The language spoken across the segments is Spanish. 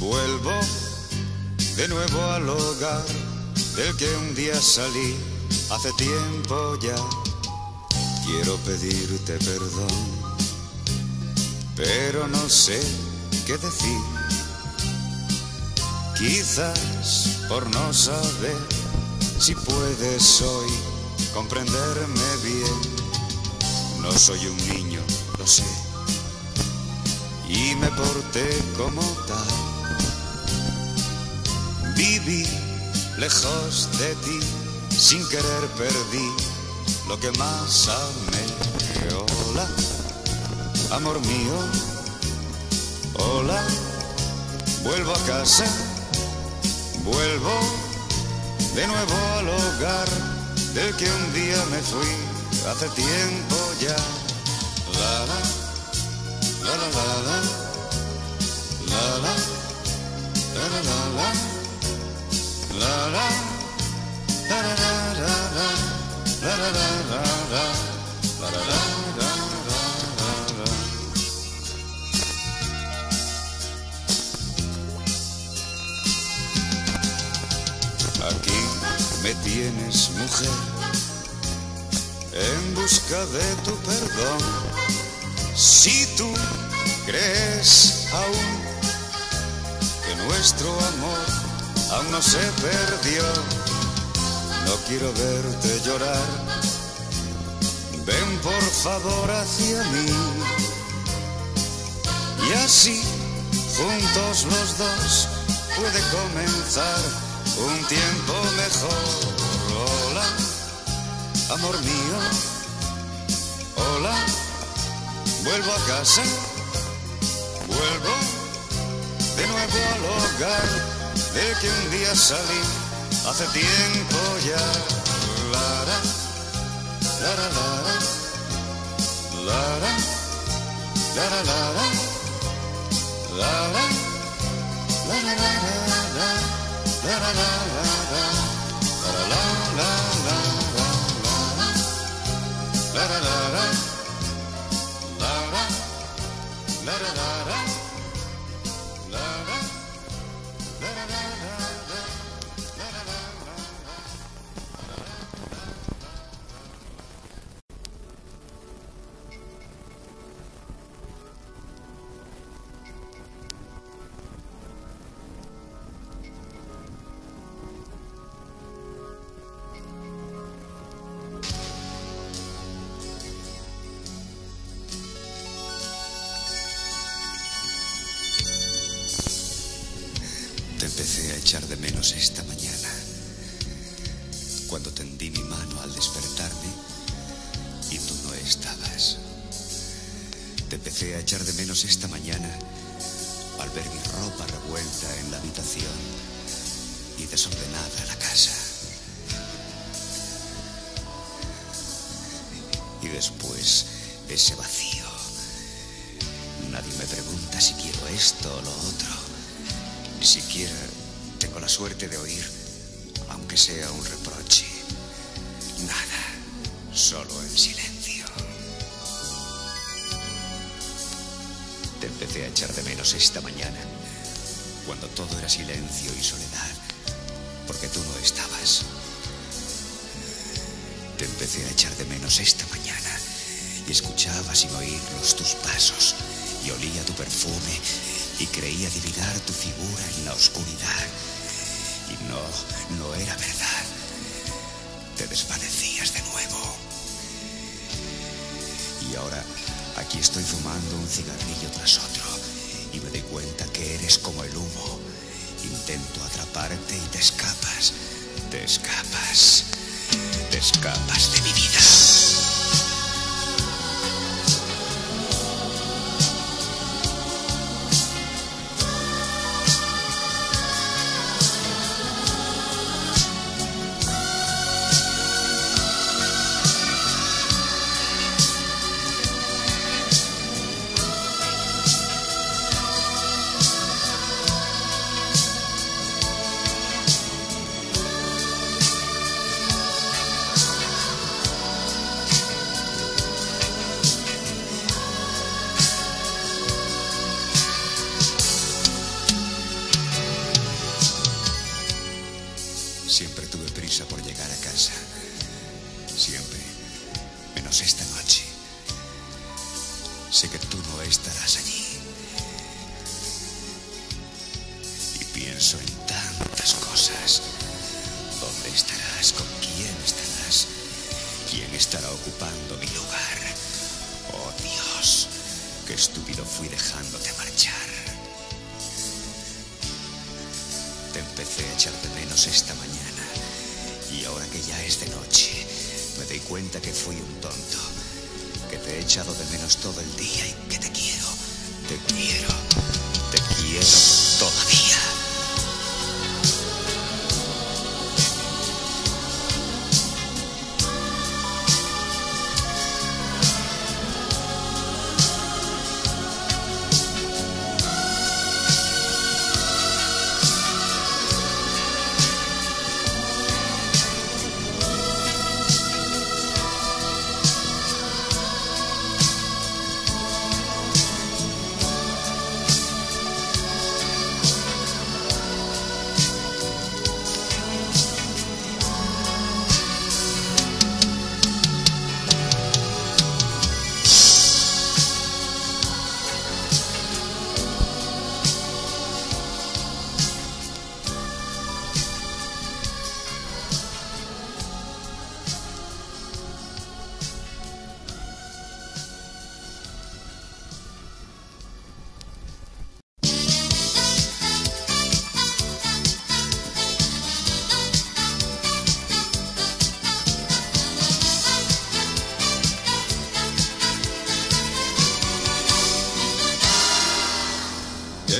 vuelvo de nuevo al hogar del que un día salí hace tiempo ya. Quiero pedirte perdón, pero no sé qué decir. Quizás por no saber si puedes hoy comprenderme bien. No soy un niño, lo sé, y me porté como tal. Viví lejos de ti, sin querer perdí lo que más amé. Hola, amor mío, hola, vuelvo a casa, vuelvo de nuevo al hogar del que un día me fui hace tiempo ya. La la, de tu perdón. Si tú crees aún que nuestro amor aún no se perdió, no quiero verte llorar. Ven por favor hacia mí y así, juntos los dos, puede comenzar un tiempo mejor. Hola, amor mío. Hola, vuelvo a casa. Hogar del que un día salí hace tiempo ya. Lara, lara, lara, lara, lara, lara, lara, lara, lara, lara. La la la la la, esta mañana al ver mi ropa revuelta en la habitación y desordenada la casa. Y después ese vacío. Nadie me pregunta si quiero esto o lo otro. Ni siquiera tengo la suerte de oír, aunque sea un reproche. Nada, solo en silencio. Empecé a echar de menos esta mañana, cuando todo era silencio y soledad, porque tú no estabas. Te empecé a echar de menos esta mañana y escuchaba sin oírlos tus pasos y olía tu perfume y creía adivinar tu figura en la oscuridad. Y no, no era verdad. Te desvanecías aquí estoy fumando un cigarrillo tras otro y me doy cuenta que eres como el humo. Intento atraparte y te escapas. Te escapas. Te escapas de mi vida.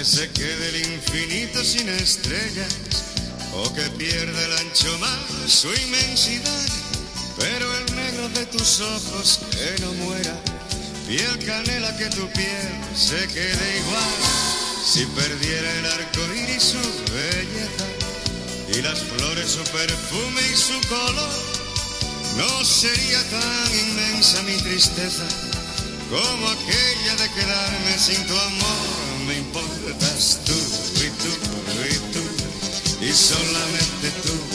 Se quede el infinito sin estrellas o que pierda el ancho mar su inmensidad. Pero el negro de tus ojos que no muera, piel canela que tu piel se quede igual. Si perdiera el arco iris su belleza y las flores su perfume y su color, no sería tan inmensa mi tristeza como aquella de quedarme sin tu amor. Y solamente tú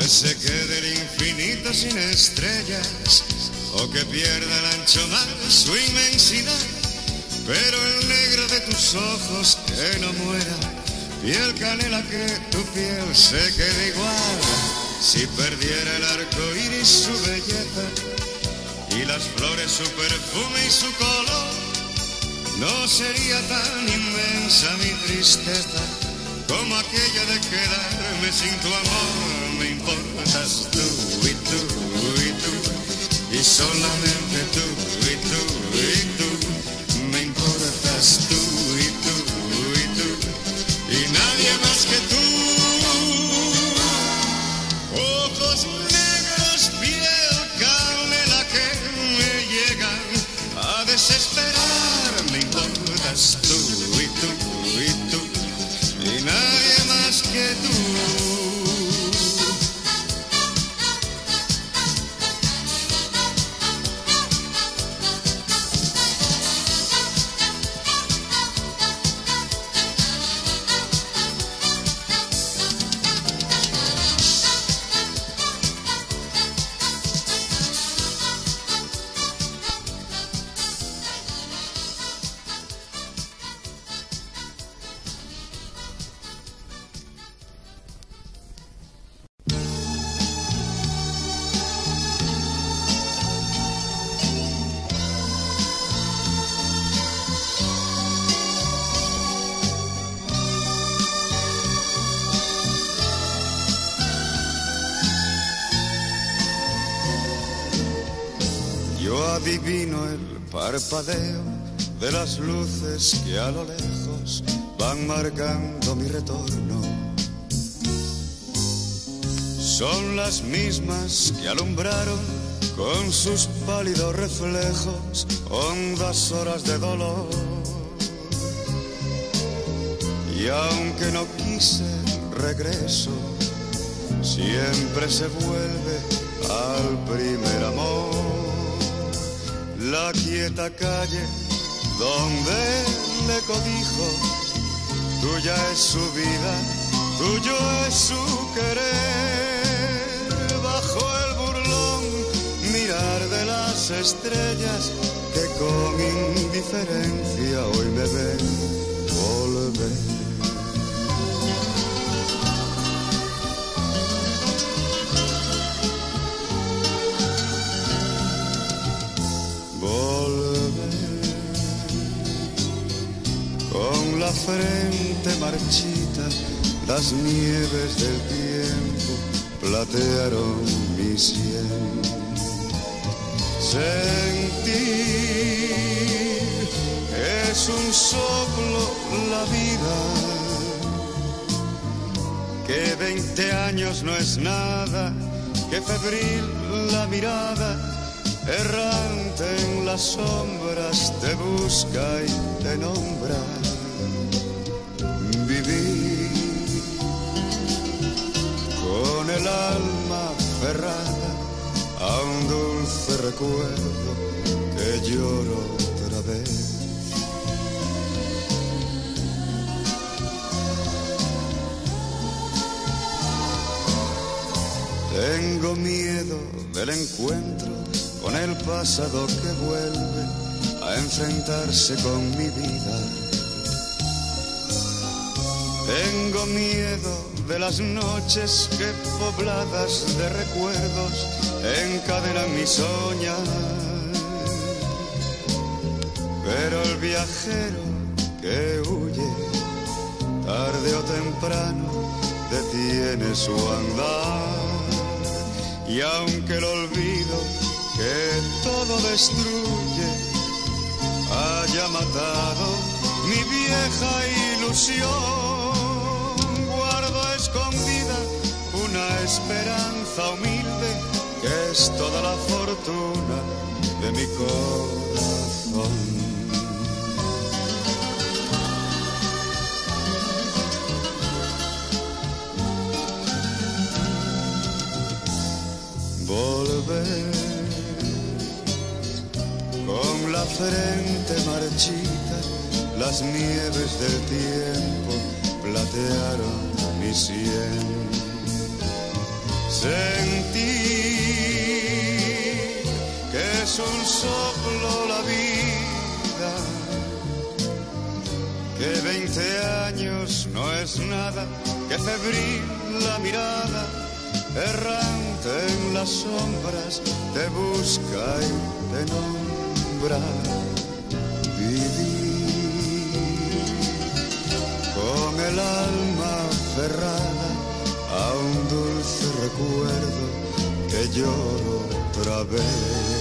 Que se quede el infinito sin estrellas o que pierda el ancho mar su inmensidad. Pero el negro de tus ojos que no muera y el canela que tu piel se quede igual. Si perdiera el arco iris su belleza y las flores su perfume y su color, no sería tan inmensa mi tristeza como aquella de quedarme sin tu amor. Me importas tú y tú y tú. Y solamente tú y de las luces que a lo lejos van marcando mi retorno. Son las mismas que alumbraron con sus pálidos reflejos hondas horas de dolor. Y aunque no quise regreso, siempre se vuelve al primer amor. La quieta calle donde le codijo, tuya es su vida, tuyo es su querer. Bajo el burlón, mirar de las estrellas que con indiferencia hoy me ven volver. Frente marchita, las nieves del tiempo platearon mi sien. Sentir es un soplo la vida, que veinte años no es nada, que febril la mirada, errante en las sombras te busca y te nombra el alma cerrada a un dulce recuerdo que lloro otra vez. Tengo miedo del encuentro con el pasado que vuelve a enfrentarse con mi vida tengo miedo de las noches que pobladas de recuerdos encadenan mi soñar. Pero el viajero que huye, tarde o temprano, detiene su andar. Y aunque el olvido que todo destruye haya matado mi vieja ilusión, esperanza humilde que es toda la fortuna de mi corazón. Volver con la frente marchita, las nieves del tiempo platearon mi sien. Sentir que es un soplo la vida, que veinte años no es nada, que febril la mirada, errante en las sombras, te busca y te nombra. Vivir con el alma a un dulce recuerdo que lloro otra vez.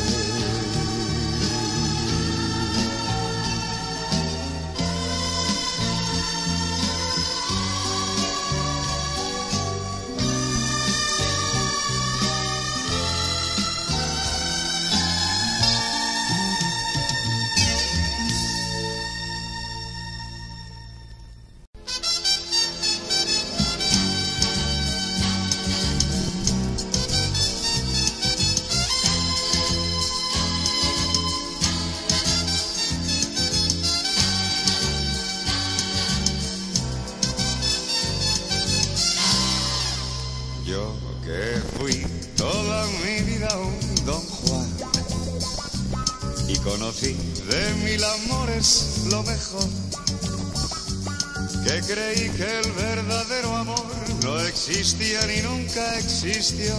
Creí que el verdadero amor no existía ni nunca existió.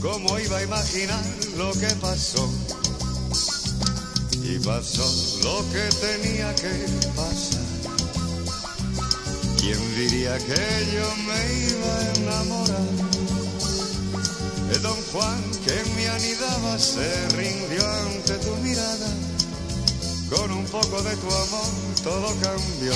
¿Cómo iba a imaginar lo que pasó? Y pasó lo que tenía que pasar. ¿Quién diría que yo me iba a enamorar? De don Juan que me anidaba se rindió ante tu mirada con un poco de tu amor todo cambió.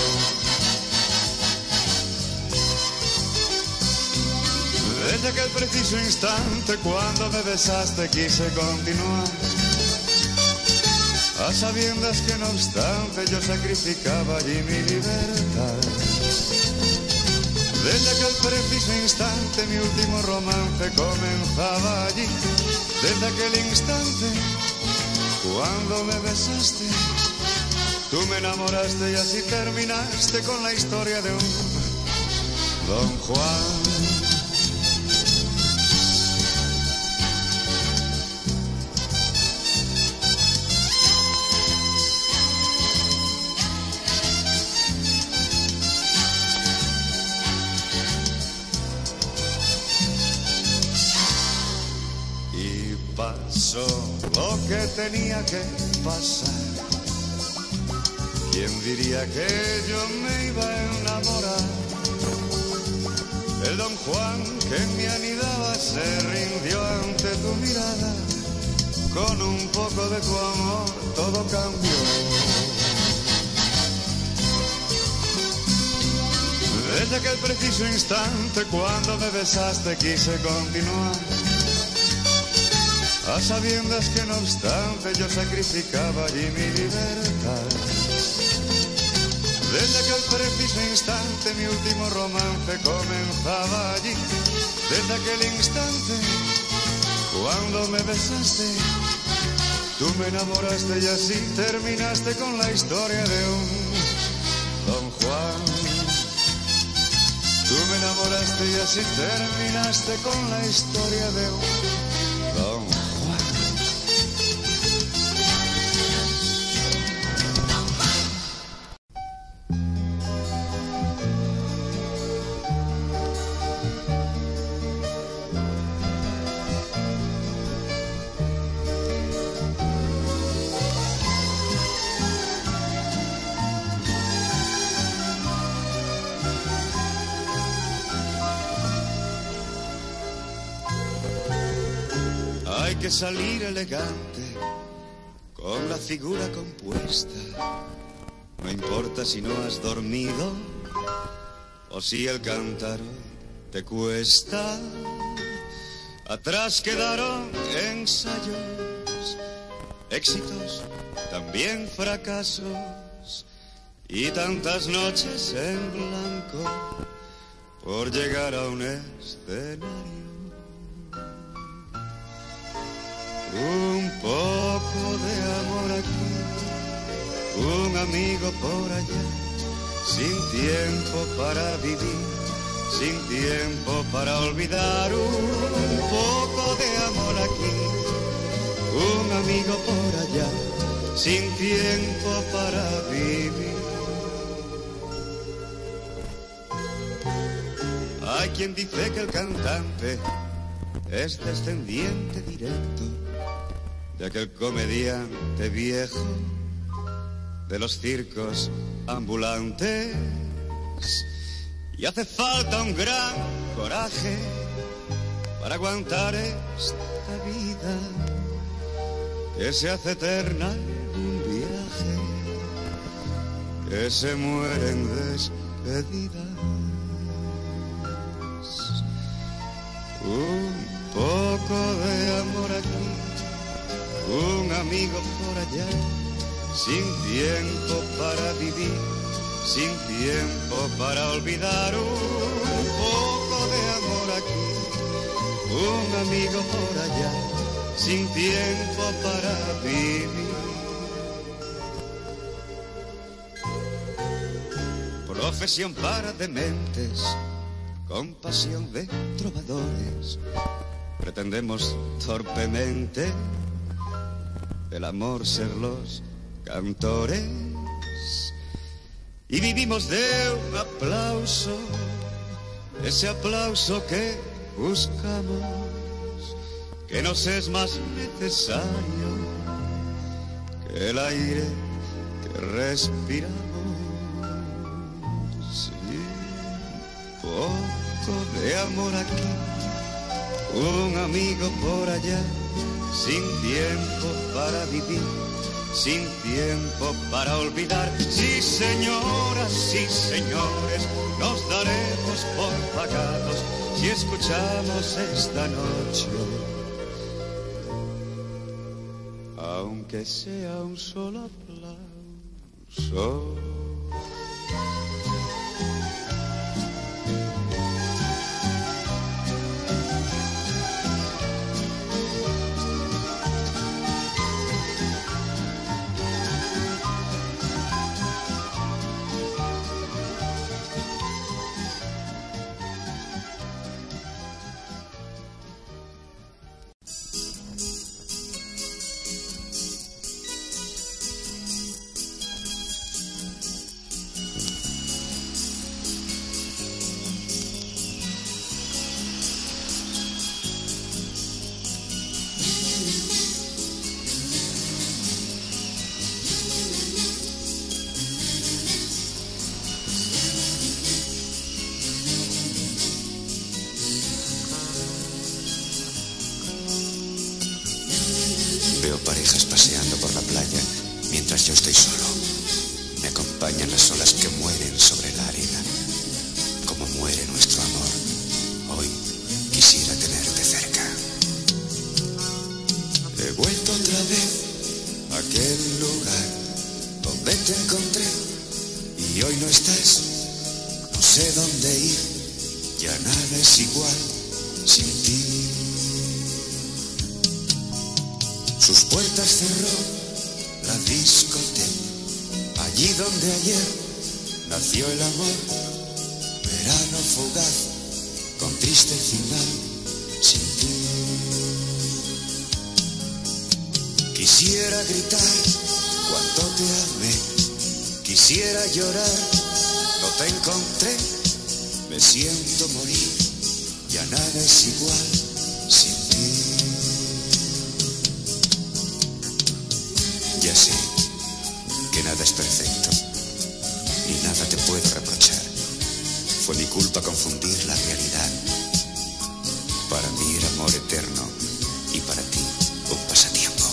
Desde aquel preciso instante cuando me besaste quise continuar. A sabiendas que no obstante yo sacrificaba allí mi libertad. Desde aquel preciso instante mi último romance comenzaba allí. Desde aquel instante cuando me besaste, tú me enamoraste y así terminaste con la historia de un Don Juan. Que tenía que pasar. ¿Quién diría que yo me iba a enamorar? El don Juan que me anidaba se rindió ante tu mirada. Con un poco de tu amor todo cambió. Desde aquel preciso instante cuando me besaste quise continuar a sabiendas que no obstante yo sacrificaba allí mi libertad. Desde aquel preciso instante mi último romance comenzaba allí. Desde aquel instante, cuando me besaste, tú me enamoraste y así terminaste con la historia de un Don Juan. Tú me enamoraste y así terminaste con la historia de un salir elegante, con la figura compuesta. No importa si no has dormido o si el cantar te cuesta. Atrás quedaron ensayos, éxitos, también fracasos y tantas noches en blanco por llegar a un escenario Un poco de amor aquí, un amigo por allá, sin tiempo para vivir, sin tiempo para olvidar. Un poco de amor aquí, un amigo por allá, sin tiempo para vivir. Hay quien dice que el cantante es descendiente directo de aquel comediante viejo de los circos ambulantes. Y hace falta un gran coraje para aguantar esta vida que se hace eterna un viaje que se muere en despedidas. Un poco de amor aquí un amigo por allá, sin tiempo para vivir, sin tiempo para olvidar un poco de amor aquí, un amigo por allá, sin tiempo para vivir. Profesión para dementes, compasión de trovadores, pretendemos torpemente del amor ser los cantores y vivimos de un aplauso, ese aplauso que buscamos, que nos es más necesario que el aire que respiramos. poco de amor aquí, un amigo por allá sin tiempo para vivir, sin tiempo para olvidar. Sí, señoras, sí, señores, nos daremos por pagados si escuchamos esta noche. Aunque sea un solo aplauso. Me acompañan allí donde ayer nació el amor. Verano fugaz, con triste final, sin ti. Quisiera gritar cuánto te amé, quisiera llorar, no te encontré, me siento morir, ya nada es igual Mi culpa confundir la realidad. Para mí era amor eterno y para ti un pasatiempo.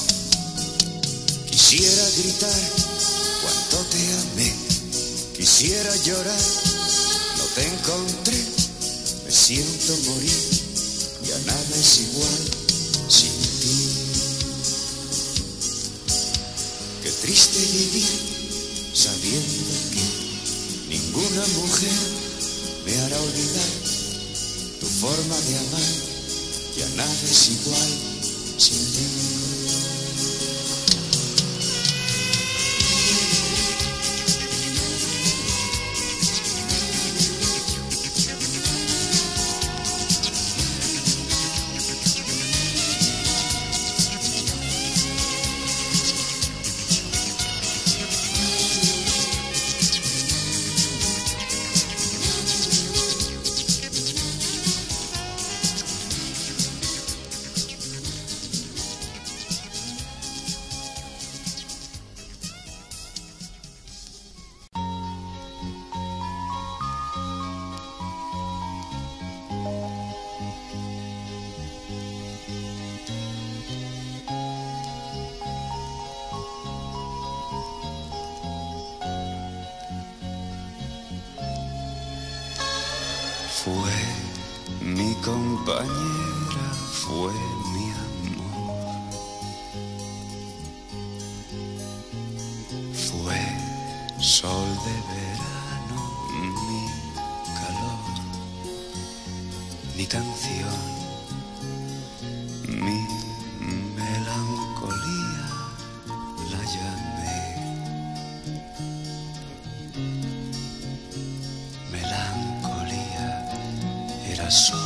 Quisiera gritar cuánto te amé, quisiera llorar, no te encontré, me siento morir, ya nada es igual forma de amar. Ya nada es igual sin ti. Era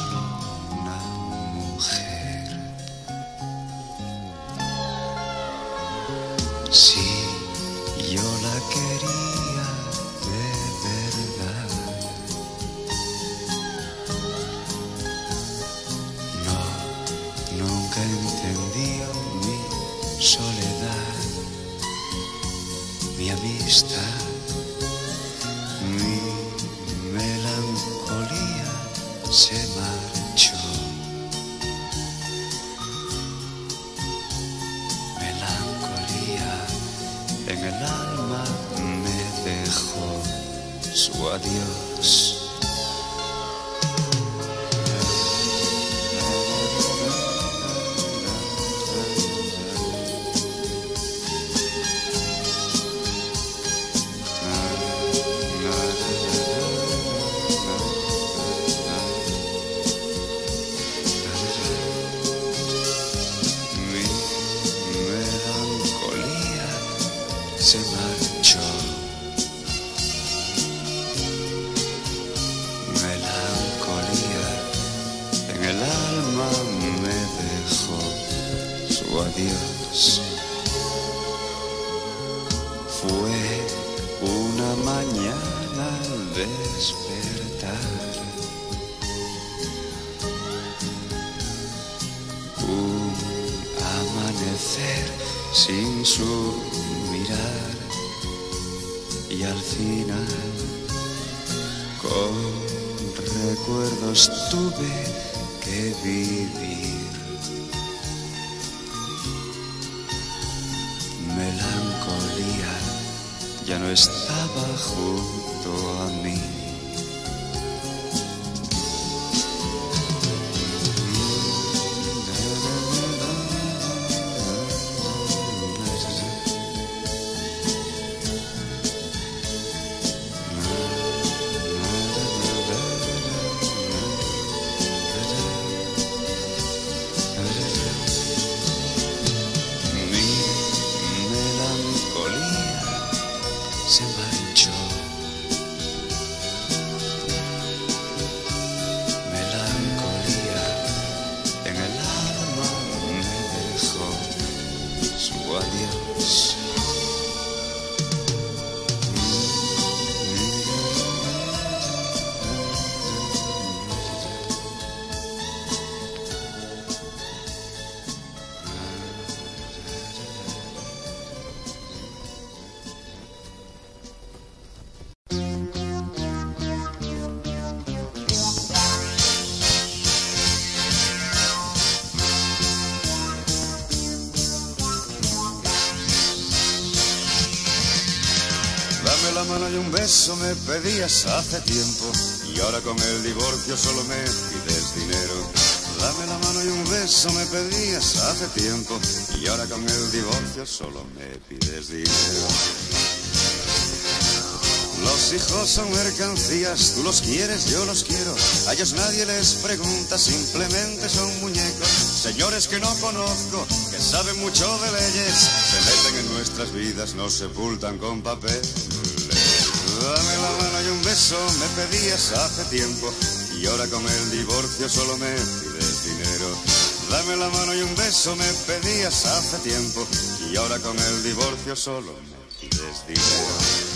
se marchó. Melancolía en el alma me dejó su adiós. Fue una mañana despertar. Un amanecer sin su y al final con recuerdos tuve que vivir. Melancolía ya no estaba junto a mí. Se pedías hace tiempo y ahora con el divorcio solo me pides dinero. Dame la mano y un beso me pedías hace tiempo y ahora con el divorcio solo me pides dinero. Los hijos son mercancías, tú los quieres, yo los quiero. A ellos nadie les pregunta, simplemente son muñecos. Señores que no conozco, que saben mucho de leyes, se meten en nuestras vidas, nos sepultan con papel. Dame la mano y un beso, me pedías hace tiempo y ahora con el divorcio solo me pides dinero. Dame la mano y un beso, me pedías hace tiempo y ahora con el divorcio solo me pides dinero.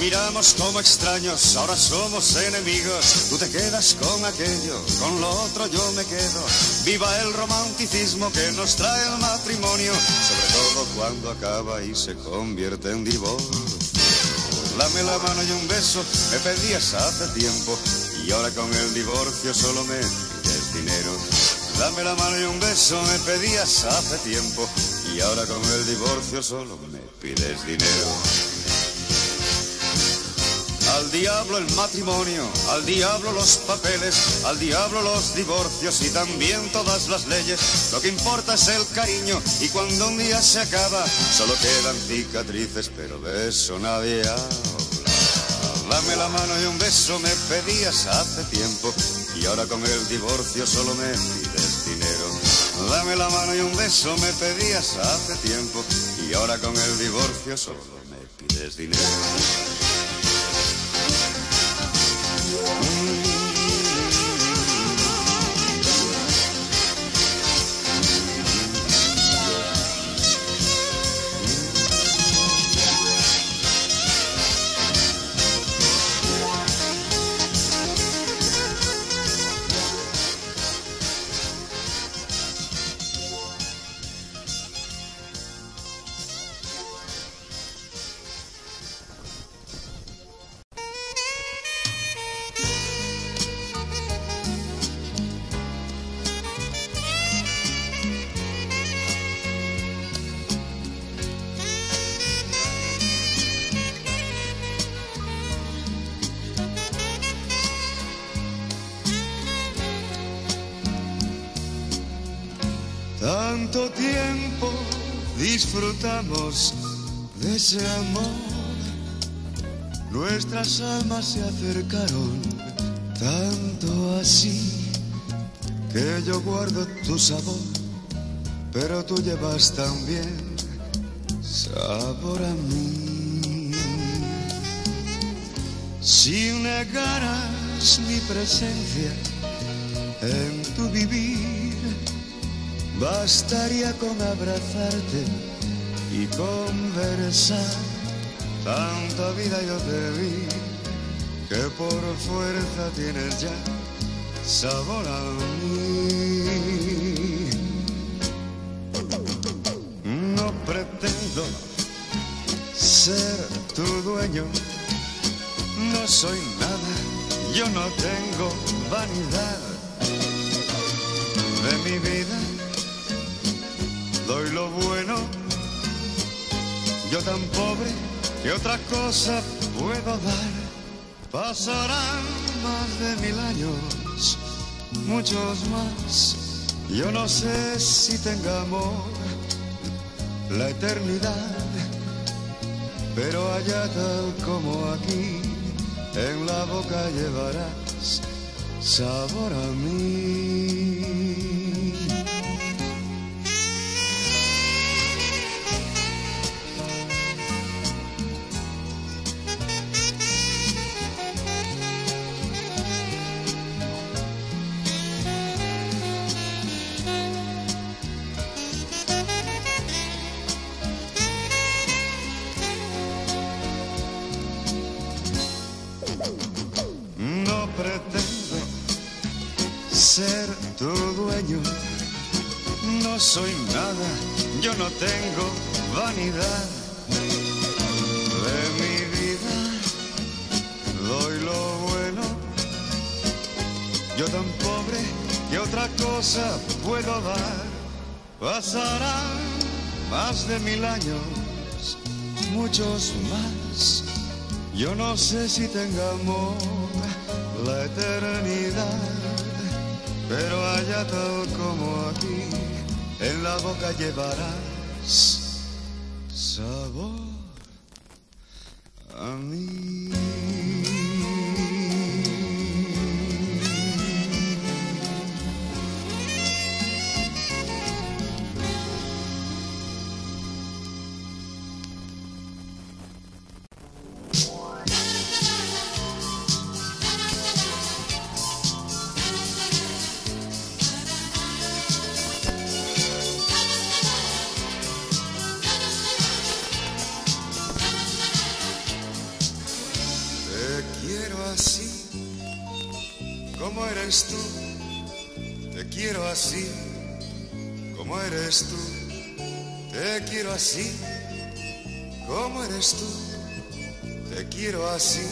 Miramos como extraños, ahora somos enemigos. Tú te quedas con aquello, con lo otro yo me quedo. Viva el romanticismo que nos trae el matrimonio, sobre todo cuando acaba y se convierte en divorcio. Dame la mano y un beso, me pedías hace tiempo y ahora con el divorcio solo me pides dinero. Dame la mano y un beso, me pedías hace tiempo y ahora con el divorcio solo me pides dinero. Al diablo el matrimonio, al diablo los papeles, al diablo los divorcios y también todas las leyes. Lo que importa es el cariño y cuando un día se acaba, solo quedan cicatrices, pero de eso nadie habla. Dame la mano y un beso me pedías hace tiempo y ahora con el divorcio solo me pides dinero. Dame la mano y un beso me pedías hace tiempo y ahora con el divorcio solo me pides dinero. Ese amor. Nuestras almas se acercaron tanto así que yo guardo tu sabor, pero tú llevas también sabor a mí. Si negaras mi presencia en tu vivir, bastaría con abrazarte y conversar. Tanta vida yo te vi que por fuerza tienes ya sabor a mí. No pretendo ser tu dueño, no soy nada, yo no tengo vanidad de mi vida. Yo tan pobre que otra cosa puedo dar. Pasarán más de mil años, muchos más. Yo no sé si tenga amor la eternidad, pero allá tal como aquí, en la boca llevarás sabor a mí. Tengo vanidad de mi vida, doy lo bueno, yo tan pobre que otra cosa puedo dar, pasarán más de mil años, muchos más. Yo no sé si tenga amor la eternidad, pero allá tal como aquí, en la boca llevarás así, como eres tú. Te quiero así,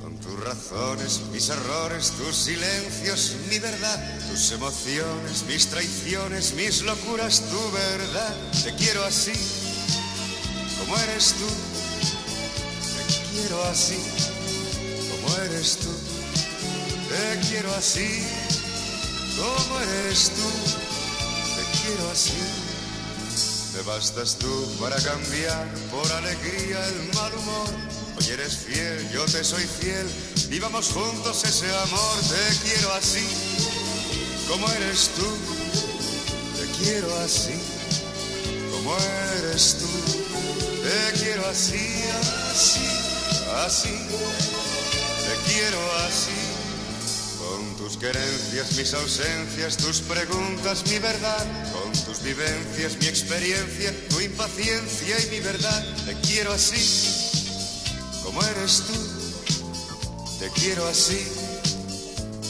con tus razones, mis errores, tus silencios, mi verdad, tus emociones, mis traiciones, mis locuras, tu verdad. Te quiero así, como eres tú. Te quiero así, como eres tú. Te quiero así, como eres tú. Te quiero así. Te bastas tú para cambiar por alegría el mal humor. Hoy eres fiel, yo te soy fiel. Vivamos juntos ese amor. Te quiero así, como eres tú. Te quiero así, como eres tú. Te quiero así, así, así. Te quiero así. Querencias, mis ausencias, tus preguntas, mi verdad. Con tus vivencias, mi experiencia, tu impaciencia y mi verdad. Te quiero así, como eres tú. Te quiero así,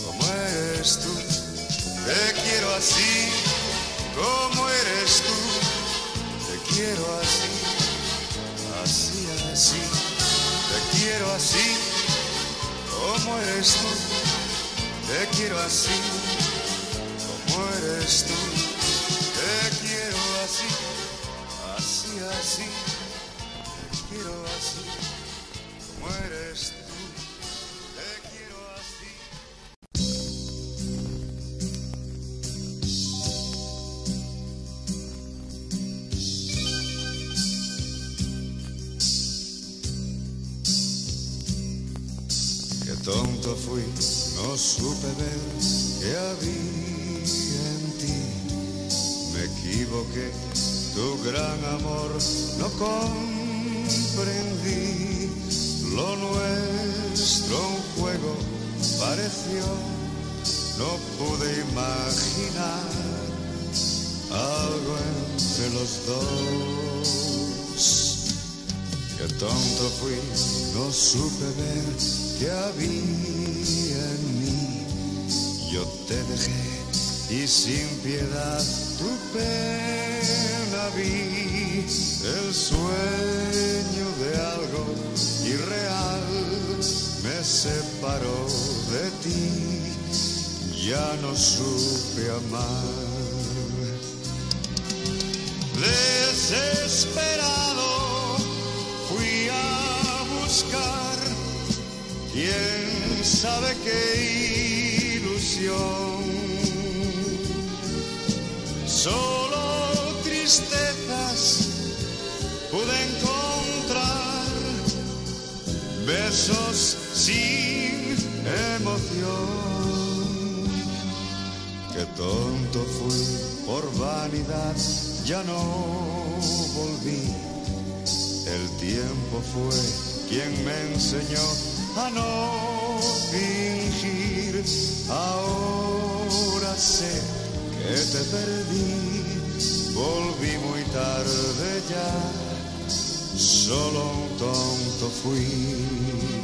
como eres tú. Te quiero así, como eres tú. Te quiero así, así, así. Te quiero así, como eres tú. Te quiero así, como eres tú. Te quiero así, así, así. Que había en ti. Me equivoqué, tu gran amor no comprendí. Lo nuestro un juego pareció, no pude imaginar algo entre los dos. Qué tonto fui, no supe ver que había. Yo te dejé y sin piedad tu pena vi. El sueño de algo irreal me separó de ti. Ya no supe amar. Desesperado fui a buscar quién sabe qué Solo tristezas pude encontrar, besos sin emoción. Qué tonto fui por vanidad, ya no volví. El tiempo fue quien me enseñó a no fingir. Ahora sé que te perdí, volví muy tarde ya, solo un tonto fui.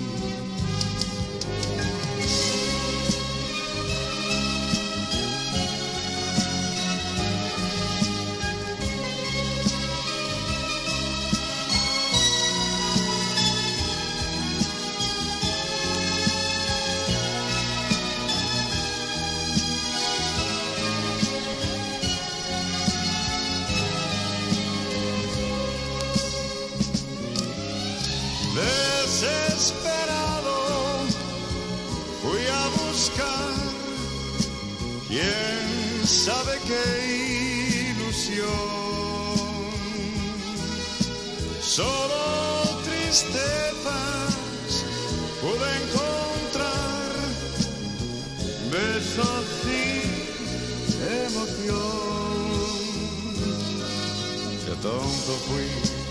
Fui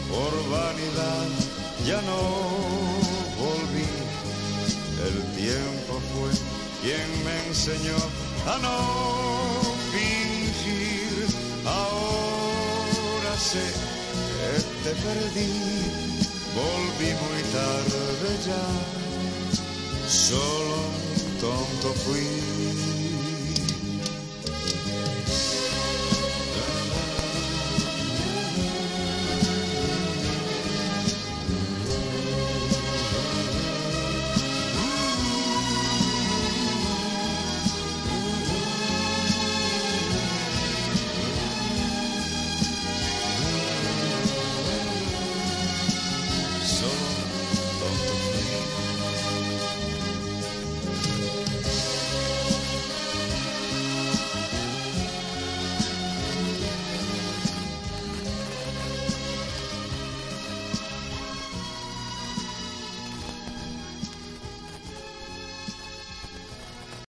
por vanidad, ya no volví. El tiempo fue quien me enseñó a no fingir. Ahora sé que te perdí, volví muy tarde ya. Solo tonto fui.